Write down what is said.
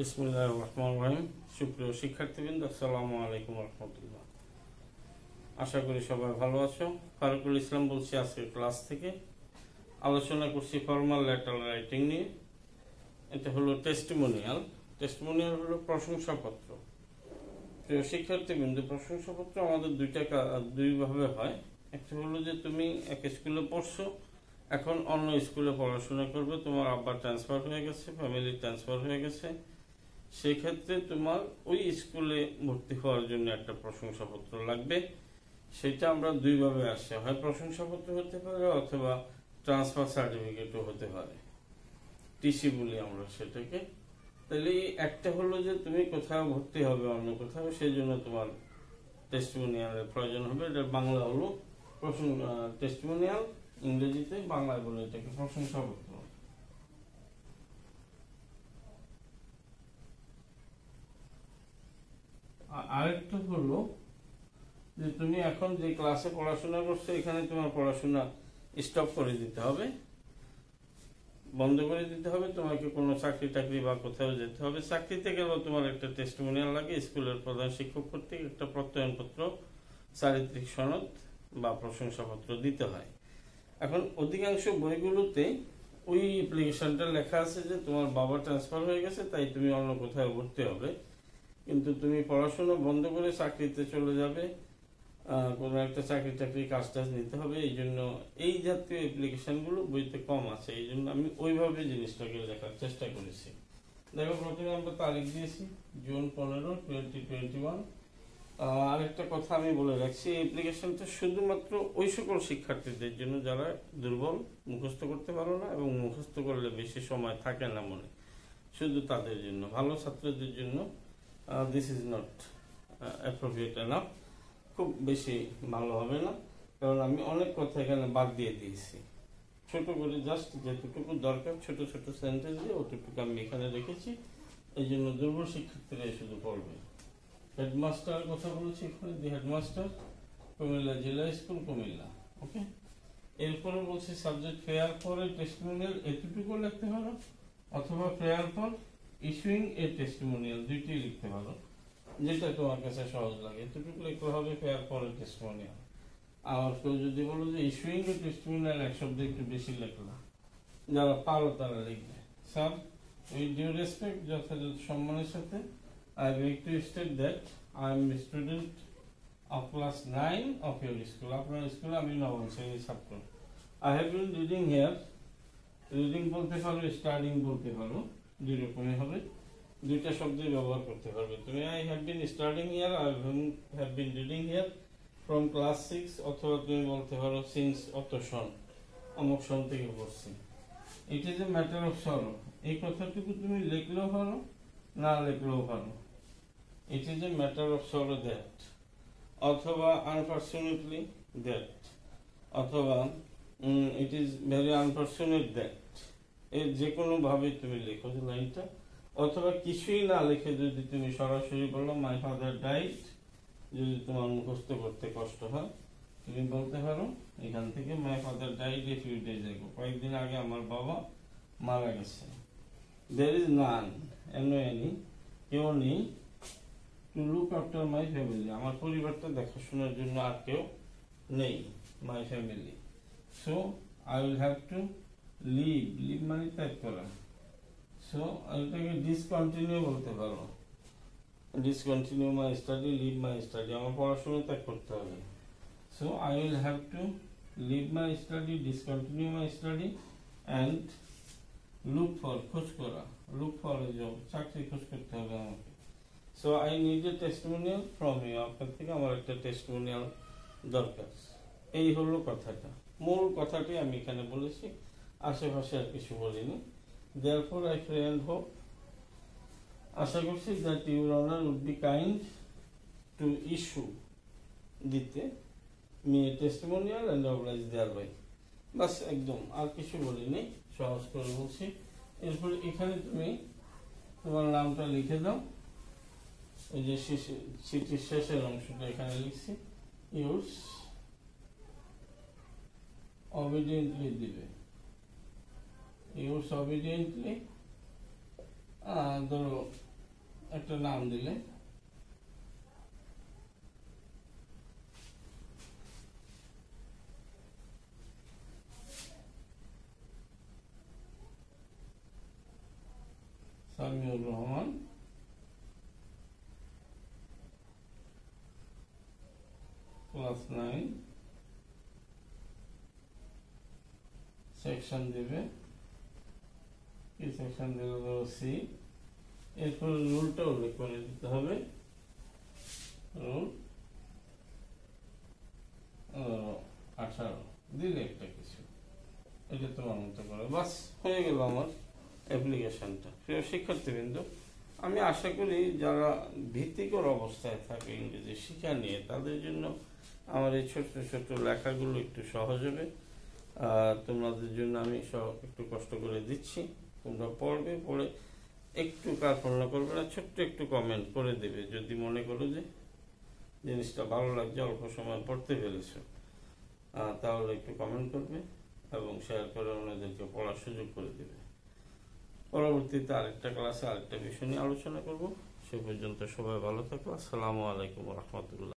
বিসমুল্লাহ রহমান রহিম। সুপ্রিয় শিক্ষার্থীবৃন্দ, আসসালামু আলাইকুম রহমতুল্লাহ। আশা করি সবাই ভালো আছো। ফারুকুল ইসলাম বলছি আজকের ক্লাস থেকে। আলোচনা করছি ফর্মাল লেটার রাইটিং নিয়ে। এটা হলো টেস্টিমোনিয়াল টেস্টিমোনিয়াল হলো প্রশংসাপত্র। প্রিয় শিক্ষার্থীবৃন্দ, প্রশংসাপত্র আমাদের দুইটা দুইভাবে হয়। একটা হলো যে তুমি এক স্কুলে পড়ছো, এখন অন্য স্কুলে পড়াশোনা করবে, তোমার আব্বা ট্রান্সফার হয়ে গেছে ফ্যামিলি ট্রান্সফার হয়ে গেছে। সেক্ষেত্রে তোমার ওই স্কুলে ভর্তি হওয়ার জন্য একটা প্রশংসাপত্র লাগবে। সেটা আমরা দুইভাবে আসছে। হয় প্রশংসাপত্র হতে পারে অথবা ট্রান্সফার সার্টিফিকেটও হতে পারে। টিসি বলি আমরা সেটাকে। তাহলে একটা হলো যে তুমি কোথাও ভর্তি হবে, অন্য কোথাও সেই জন্য তোমার টেস্টিমোনিয়ালের প্রয়োজন হবে। এটা বাংলা হলো প্রশংসা টেস্টিমোনিয়াল ইংরেজিতে বাংলায় বলে এটাকে প্রশংসাপত্র। আরেকটা হলো যে তুমি এখন যে ক্লাসে পড়াশোনা করছ, এখানে তোমার পড়াশোনা স্টপ করে দিতে হবে। বন্ধ করে দিতে হবে। তোমাকে কোনো চাকরি টাকরি বা কোথাও যেতে হবে। চাকরিতে গেলেও তোমার একটা টেস্টিমোনিয়াল লাগে। স্কুলের প্রধান শিক্ষক কর্তৃক একটা প্রত্যয়নপত্র, চারিত্রিক সনদ বা প্রশংসাপত্র দিতে হয়। এখন অধিকাংশ বইগুলোতে ওই অ্যাপ্লিকেশনটা লেখা আছে যে তোমার বাবা ট্রান্সফার হয়ে গেছে, তাই তুমি অন্য কোথাও ভর্তি হবে। কিন্তু তুমি পড়াশোনা বন্ধ করে চাকরিতে চলে যাবে কোনো একটা চাকরি টাকরি কাজ টাজ নিতে হবে, এই জন্য এই জাতীয় অ্যাপ্লিকেশনগুলো বইতে কম আছে, এই জন্য আমি ওইভাবে জিনিসটাকে লেখার চেষ্টা করেছি। দেখো, প্রথমে আমরা তারিখ দিয়েছি, জুন পনেরো টোয়েন্টি টোয়েন্টি ওয়ান আরেকটা কথা আমি বলে রাখছি অ্যাপ্লিকেশনটা শুধুমাত্র ওই সকল শিক্ষার্থীদের জন্য যারা দুর্বল, মুখস্থ করতে পারো না এবং মুখস্থ করলে বেশি সময় থাকে না মনে। শুধু তাদের জন্য, ভালো ছাত্রদের জন্য this is not appropriate enough খুব বেশি ভালো হবে না। কারণ আমি অনেক কথা এখানে বাদ দিয়ে দিয়েছি। ছোট করে জাস্ট যেটুকু দরকার, ছোট ছোট সেন্টেন্স দিয়ে ওটুকু আমি এখানে রেখেছি। এই জন্য দুর্বল শিক্ষার্থীরা শুধু পড়বে। হেডমাস্টার কথা বলেছি এখানে দি হেডমাস্টার কুমিল্লা জেলা স্কুল, কুমিল্লা ওকে এরপরে বলছি subject prayer for a testimonial এটুকু লিখতে পারো, অথবা prayer for issuing a testimonial দুইটি লিখতে পারো। যেটা তোমার কাছে সহজ লাগে, এতটুকু লিখতে হবে ফেয়ার ফর টেস্টিমোনিয়াল আর কেউ যদি বলো যে ইস্যুইং এ টেস্টিমোনিয়াল এক শব্দ একটু বেশি লেখলা যারা পারো তারা লিখবে। স্যার উইথ ডিউ রেসপেক্ট যথাযথ সম্মানের সাথে beg to state that I am a student of class 9 of your school. আপনার স্কুলে আমি নবম শ্রেণির ছাত্র। I have been reading here reading বলতে পারো স্টাডিং বলতে পারো। দুই রকমই হবে। দুইটা শব্দই ব্যবহার করতে পারবে। তুমি I have been starting here I have been reading here from class six অথবা তুমি বলতে পারো সিন্স অত সন, অমুক সন থেকে পড়ছি। It is a matter of sorrow এই কথাটুকু তুমি লিখলেও পারো না লিখলেও পারো it is a matter of sorrow that অথবা আনফর্চুনেটলি দ্যাট অথবা it is very unfortunate that এর যে কোনো ভাবে তুমি লেখো লাইনটা, অথবা কিছুই না লিখে যদি তুমি সরাসরি বলো মাই ফাদার ডাইট যদি তোমার মুখস্থ করতে কষ্ট হয়, তুমি বলতে পারো, এখান থেকে my father died a few days ago কয়েকদিন আগে আমার বাবা মারা গেছে। দের ইজ নান এনো এনি কেউ নেই to look after my family আমার পরিবারটা দেখাশোনার জন্য আর কেউ নেই my family so I will have to leave leave মানে ত্যাগ করা। সো এটাকে ডিসকন্টিনিউ বলতে পারো discontinue my study leave my study আমার পড়াশোনা ত্যাগ করতে হবে। So I will have to leave my study discontinue my study and look for খোঁজ করা। লুক ফর জব চাকরি খোঁজ করতে হবে আমাকে। So I need a testimonial from you আপনার থেকে আমার একটা টেস্টিমোনিয়াল দরকার। এই হলো কথাটা। মূল কথাটি আমি এখানে বলেছি। আশেপাশে আর কিছু বলিনি। Therefore I pray and hope আশা করছি that your honour would be kind to issue দিতে me testimonial and oblige thereby বাস একদম, আর কিছু বলিনি, সহজ করে বলছি। এরপর এখানে তুমি তোমার নামটা লিখে দাও। এই যে চিঠির শেষের অংশটা এখানে লিখছি। ইউজ অবিডিয়েন্টলি দিবে। ইউজ অবিডিয়েন্টলি ধরো একটা নাম দিলে Samiur Rahman class nine section দেবে সেকশন দিলে ধরো সি এরপর রুলটা উল্লেখ করে দিতে হবে। রুল আঠারো। দিলে একটা কিছু। এটা তোমার মতো করে। বাস, হয়ে গেল আমার অ্যাপ্লিকেশনটা প্রিয় শিক্ষার্থীবৃন্দ, আমি আশা করি যারা ভীতিকর অবস্থায় থাকে ইংরেজি শিক্ষা নিয়ে, তাদের জন্য আমার এই ছোট্ট ছোট্ট লেখাগুলো একটু সহজ হবে। তোমাদের জন্য আমি সব একটু কষ্ট করে দিচ্ছি। তোমরা পড়বে, পড়ে একটু কার্পণ্য করবে না, ছোট্ট একটু কমেন্ট করে দেবে। যদি মনে করো যে জিনিসটা ভালো লাগছে, অল্প সময় পড়তে পেরেছ তাহলে একটু কমেন্ট করবে এবং শেয়ার করে ওনাদেরকে পড়ার সুযোগ করে দেবে। পরবর্তীতে আরেকটা ক্লাসে আরেকটা বিষয় নিয়ে আলোচনা করব। সে পর্যন্ত সবাই ভালো থাকো। আসসালামু আলাইকুম রহমতুল্লাহ।